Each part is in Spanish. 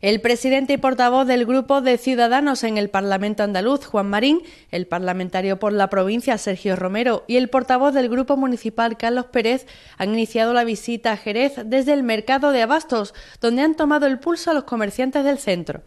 El presidente y portavoz del Grupo de Ciudadanos en el Parlamento andaluz, Juan Marín, el parlamentario por la provincia, Sergio Romero, y el portavoz del Grupo Municipal, Carlos Pérez, han iniciado la visita a Jerez desde el mercado de abastos, donde han tomado el pulso a los comerciantes del centro.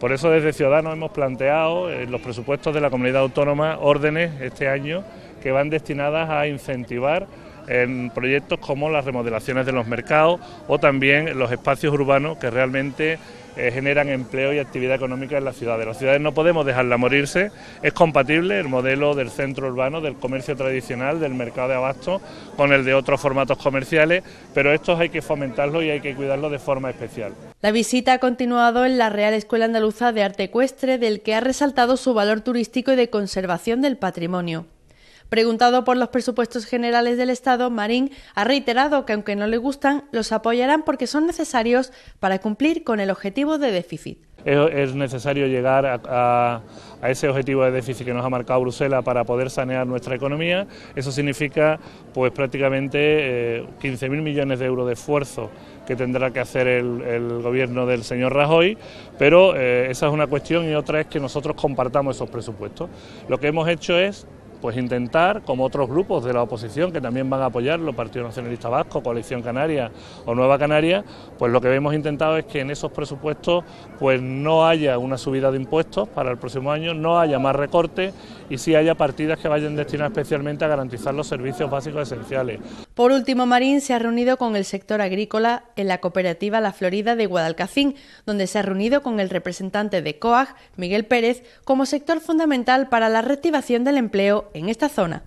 Por eso desde Ciudadanos hemos planteado en los presupuestos de la comunidad autónoma órdenes este año que van destinadas a incentivar en proyectos como las remodelaciones de los mercados o también los espacios urbanos que realmente eh, generan empleo y actividad económica en las ciudades. Las ciudades no podemos dejarla morirse, es compatible el modelo del centro urbano, del comercio tradicional, del mercado de abasto, con el de otros formatos comerciales, pero estos hay que fomentarlos y hay que cuidarlos de forma especial. La visita ha continuado en la Real Escuela Andaluza de Arte Ecuestre, del que ha resaltado su valor turístico y de conservación del patrimonio. Preguntado por los presupuestos generales del Estado, Marín ha reiterado que aunque no le gustan, los apoyarán porque son necesarios para cumplir con el objetivo de déficit. Es necesario llegar a, ese objetivo de déficit que nos ha marcado Bruselas para poder sanear nuestra economía. Eso significa pues prácticamente 15.000 eh, millones de euros de esfuerzo que tendrá que hacer el, gobierno del señor Rajoy, pero eh, esa es una cuestión y otra es que nosotros compartamos esos presupuestos. Lo que hemos hecho es pues intentar, como otros grupos de la oposición que también van a apoyarlo, Partido Nacionalista Vasco, Coalición Canaria o Nueva Canaria, pues lo que hemos intentado es que en esos presupuestos pues no haya una subida de impuestos para el próximo año, no haya más recortes y sí haya partidas que vayan destinadas especialmente a garantizar los servicios básicos esenciales. Por último, Marín se ha reunido con el sector agrícola en la cooperativa La Florida de Guadalcacín, donde se ha reunido con el representante de COAG, Miguel Pérez, como sector fundamental para la reactivación del empleo en esta zona.